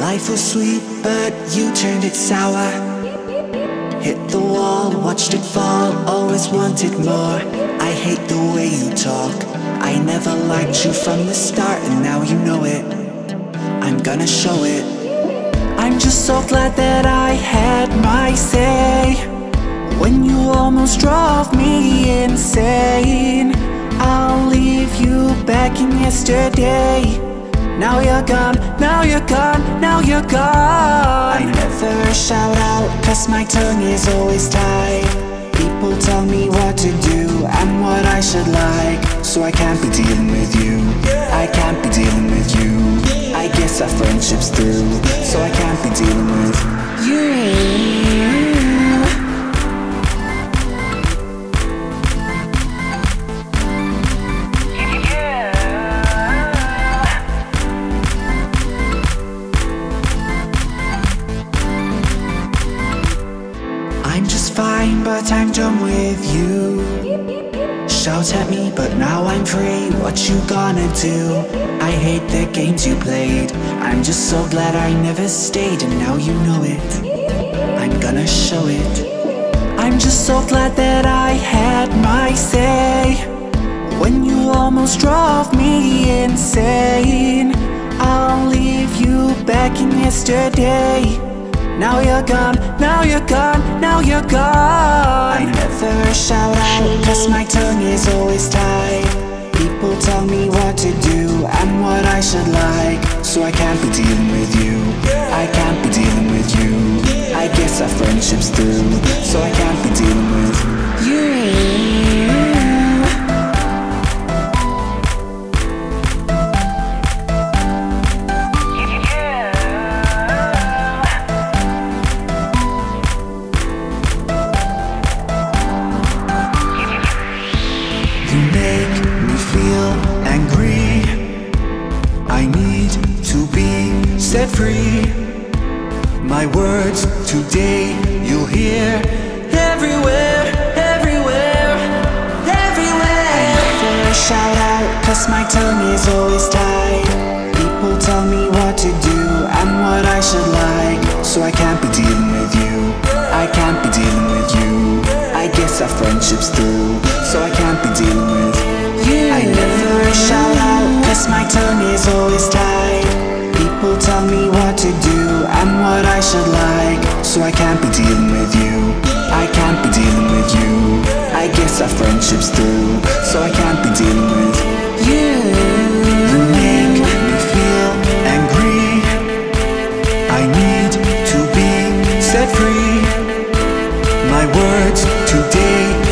Life was sweet, but you turned it sour. Hit the wall, watched it fall, always wanted more. I hate the way you talk. I never liked you from the start, and now you know it. I'm gonna show it. I'm just so glad that I had my say. When you almost drove me insane, I'll leave you back in yesterday. Now you're gone, now you're gone, now you're gone. I never shout out, cause my tongue is always tied. People tell me what to do and what I should like. So I can't be dealing with you. I can't be dealing with you. I guess our friendship's through. So I can't be dealing with you. I'm just fine, but I'm done with you. Shout at me, but now I'm free. What you gonna do? I hate the games you played. I'm just so glad I never stayed, and now you know it. I'm gonna show it. I'm just so glad that I had my say. When you almost drove me insane, I'll leave you back in yesterday. Now you're gone, now you're gone, now you're gone. I never shout out, cause my tongue is always tied. People tell me what to do and what I should like. So I can't be dealing with you. I can't be dealing with you. I guess our friendship's through. So I can't be dealing free. My words today you'll hear everywhere, everywhere, everywhere. I never shout out, cause my tongue is always tied. People tell me what to do and what I should like. So I can't be dealing with you. I can't be dealing with you. I guess our friendship's through. So I can't be dealing with you. I never shout out, cause my tongue is always tied. People tell me to do and what I should like. So I can't be dealing with you. I can't be dealing with you. I guess our friendship's through. So I can't be dealing with you. You make me feel angry. I need to be set free. My words today